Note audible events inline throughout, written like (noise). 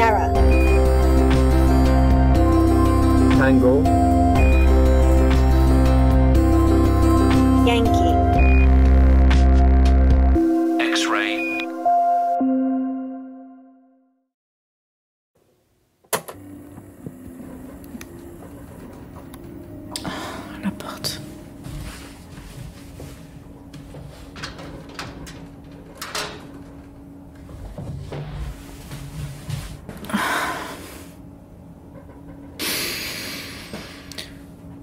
Yarra.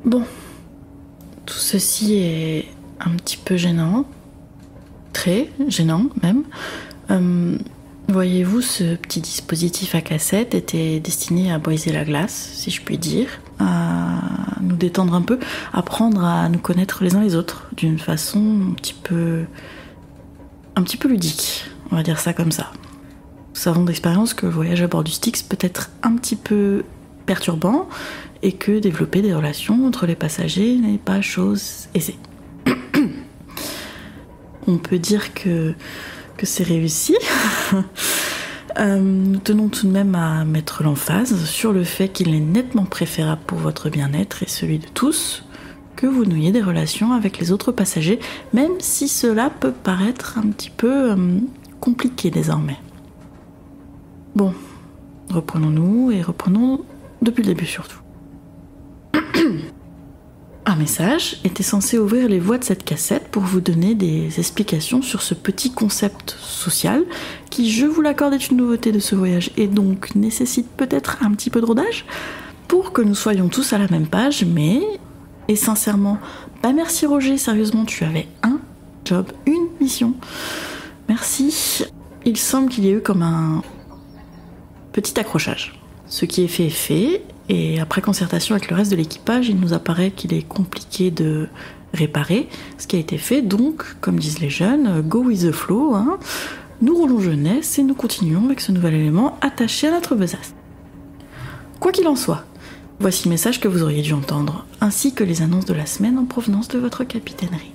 Bon. Tout ceci est un petit peu gênant. Très gênant même. Euh, Voyez-vous, ce petit dispositif à cassette était destiné à briser la glace, si je puis dire, à nous détendre un peu, apprendre à nous connaître les uns les autres d'une façon un petit peu. un petit peu ludique, on va dire ça comme ça. Nous savons d'expérience que le voyage à bord du Styx peut être un petit peu perturbant et que développer des relations entre les passagers n'est pas chose aisée. (coughs) on peut dire que que c'est réussi. (laughs) Euh, nous tenons tout de même à mettre l'emphase sur le fait qu'il est nettement préférable pour votre bien-être et celui de tous que vous nouiez des relations avec les autres passagers, même si cela peut paraître un petit peu euh, compliqué désormais. Bon, reprenons-nous et reprenons depuis le début surtout. Message était censé ouvrir les voies de cette cassette pour vous donner des explications sur ce petit concept social qui, je vous l'accorde, est une nouveauté de ce voyage et donc nécessite peut-être un petit peu de rodage pour que nous soyons tous à la même page, mais, et sincèrement, bah merci Roger, sérieusement, tu avais un job, une mission. Merci. Il semble qu'il y ait eu comme un petit accrochage. Ce qui est fait est fait, et après concertation avec le reste de l'équipage, il nous apparaît qu'il est compliqué de réparer ce qui a été fait. Donc, comme disent les jeunes, go with the flow. hein. Nous roulons jeunesse et nous continuons avec ce nouvel élément attaché à notre besace. Quoi qu'il en soit, voici le message que vous auriez dû entendre, ainsi que les annonces de la semaine en provenance de votre capitainerie.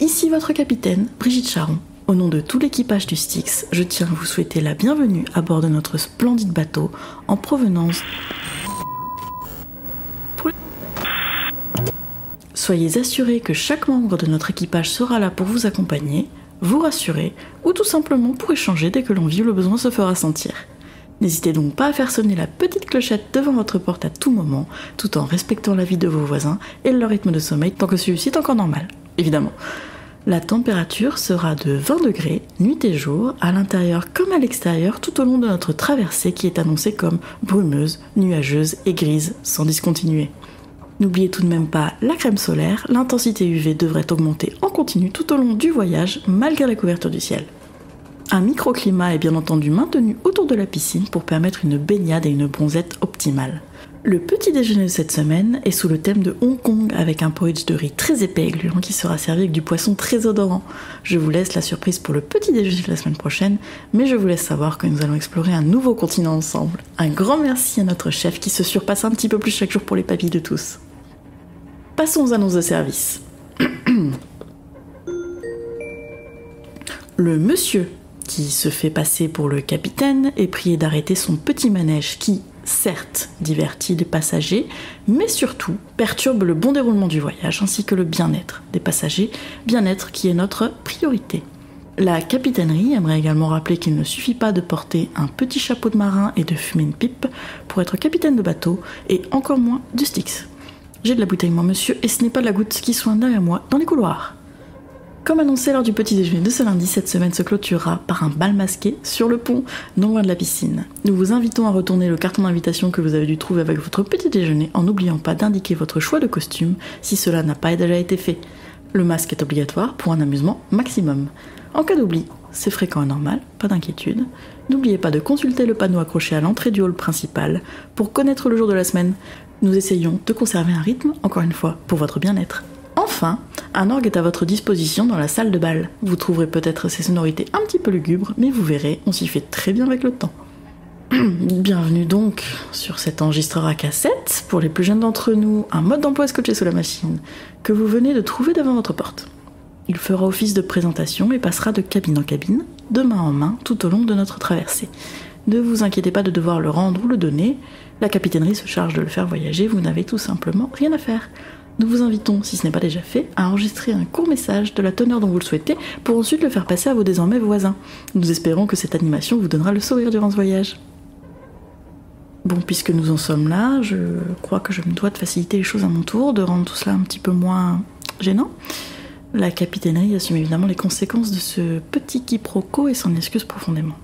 Ici votre capitaine, Brigitte Charon. Au nom de tout l'équipage du Styx, je tiens à vous souhaiter la bienvenue à bord de notre splendide bateau en provenance. Soyez assurés que chaque membre de notre équipage sera là pour vous accompagner, vous rassurer ou tout simplement pour échanger dès que l'envie ou le besoin se fera sentir. N'hésitez donc pas à faire sonner la petite clochette devant votre porte à tout moment, tout en respectant la vie de vos voisins et leur rythme de sommeil tant que celui-ci est encore normal, évidemment. La température sera de 20 degrés nuit et jour, à l'intérieur comme à l'extérieur, tout au long de notre traversée qui est annoncée comme brumeuse, nuageuse et grise, sans discontinuer. N'oubliez tout de même pas la crème solaire, l'intensité UV devrait augmenter en continu tout au long du voyage, malgré la couverture du ciel. Un microclimat est bien entendu maintenu autour de la piscine pour permettre une baignade et une bronzette optimale. Le petit déjeuner de cette semaine est sous le thème de Hong Kong avec un porridge de riz très épais et gluant qui sera servi avec du poisson très odorant. Je vous laisse la surprise pour le petit déjeuner de la semaine prochaine, mais je vous laisse savoir que nous allons explorer un nouveau continent ensemble. Un grand merci à notre chef qui se surpasse un petit peu plus chaque jour pour les papilles de tous. Passons aux annonces de service. Le monsieur qui se fait passer pour le capitaine est prié d'arrêter son petit manège qui, certes, divertit les passagers, mais surtout perturbe le bon déroulement du voyage ainsi que le bien-être des passagers, bien-être qui est notre priorité. La capitainerie aimerait également rappeler qu'il ne suffit pas de porter un petit chapeau de marin et de fumer une pipe pour être capitaine de bateau, et encore moins du Styx. J'ai de la bouteille, moi, monsieur, et ce n'est pas de la goutte qui soigne derrière moi dans les couloirs. Comme annoncé lors du petit déjeuner de ce lundi, cette semaine se clôturera par un bal masqué sur le pont, non loin de la piscine. Nous vous invitons à retourner le carton d'invitation que vous avez dû trouver avec votre petit déjeuner en n'oubliant pas d'indiquer votre choix de costume si cela n'a pas déjà été fait. Le masque est obligatoire pour un amusement maximum. En cas d'oubli, c'est fréquent et normal, pas d'inquiétude. N'oubliez pas de consulter le panneau accroché à l'entrée du hall principal pour connaître le jour de la semaine. Nous essayons de conserver un rythme, encore une fois, pour votre bien-être. Enfin, un orgue est à votre disposition dans la salle de bal. Vous trouverez peut-être ses sonorités un petit peu lugubres, mais vous verrez, on s'y fait très bien avec le temps. (clears throat) Bienvenue donc sur cet enregistreur à cassette. Pour les plus jeunes d'entre nous, un mode d'emploi scotché sous la machine que vous venez de trouver devant votre porte. Il fera office de présentation et passera de cabine en cabine, de main en main, tout au long de notre traversée. Ne vous inquiétez pas de devoir le rendre ou le donner, la capitainerie se charge de le faire voyager, vous n'avez tout simplement rien à faire. Nous vous invitons, si ce n'est pas déjà fait, à enregistrer un court message de la teneur dont vous le souhaitez pour ensuite le faire passer à vos désormais voisins. Nous espérons que cette animation vous donnera le sourire durant ce voyage. Bon, puisque nous en sommes là, je crois que je me dois de faciliter les choses à mon tour, de rendre tout cela un petit peu moins gênant. La capitainerie assume évidemment les conséquences de ce petit quiproquo et s'en excuse profondément.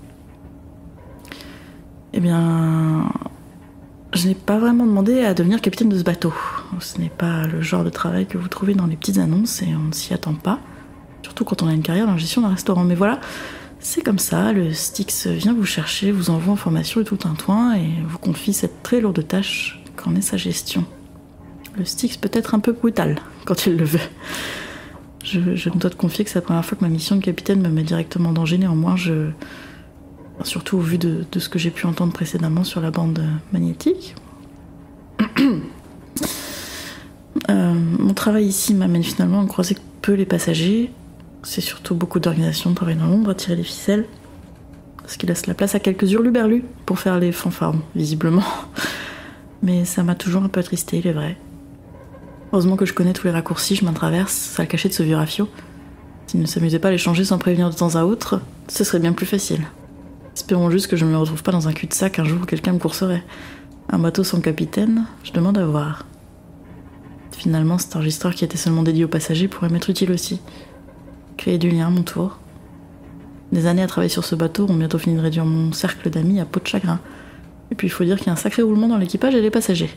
Eh bien, je n'ai pas vraiment demandé à devenir capitaine de ce bateau. Ce n'est pas le genre de travail que vous trouvez dans les petites annonces et on ne s'y attend pas. Surtout quand on a une carrière dans la gestion d'un restaurant. Mais voilà, c'est comme ça, le Styx vient vous chercher, vous envoie en formation et tout un toin et vous confie cette très lourde tâche qu'en est sa gestion. Le Styx peut être un peu brutal quand il le veut. Je, me dois de confier que c'est la première fois que ma mission de capitaine me met directement en danger. Néanmoins, je, surtout au vu de, ce que j'ai pu entendre précédemment sur la bande magnétique. Euh, mon travail ici m'amène finalement à croiser peu les passagers. C'est surtout beaucoup d'organisation de travail dans l'ombre, à tirer les ficelles. Ce qui laisse la place à quelques hurluberlus pour faire les fanfares, visiblement. (laughs) Mais ça m'a toujours un peu attristé, il est vrai. Heureusement que je connais tous les raccourcis, je m'en traverse, ça le cachait de ce vieux rafio. S'il ne s'amusait pas à les changer sans prévenir de temps à autre, ce serait bien plus facile. Espérons juste que je ne me retrouve pas dans un cul-de-sac un jour où quelqu'un me courserait. Un bateau sans capitaine, je demande à voir. Finalement, cet enregistreur qui était seulement dédié aux passagers pourrait m'être utile aussi. Créer du lien à mon tour. Des années à travailler sur ce bateau ont bientôt fini de réduire mon cercle d'amis à peau de chagrin. Et puis il faut dire qu'il y a un sacré roulement dans l'équipage et les passagers.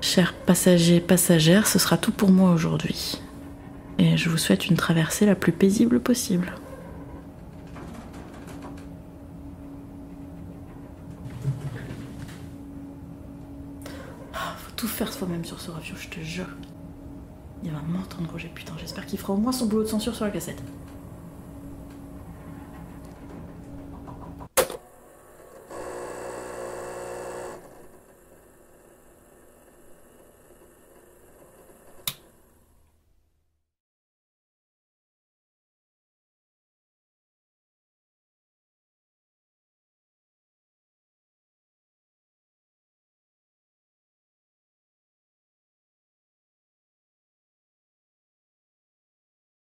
Chers passagers, passagères, ce sera tout pour moi aujourd'hui. Et je vous souhaite une traversée la plus paisible possible. tout faire soi-même sur ce review, je te jure. Il va m'entendre, Roger, putain, j'espère qu'il fera au moins son boulot de censure sur la cassette.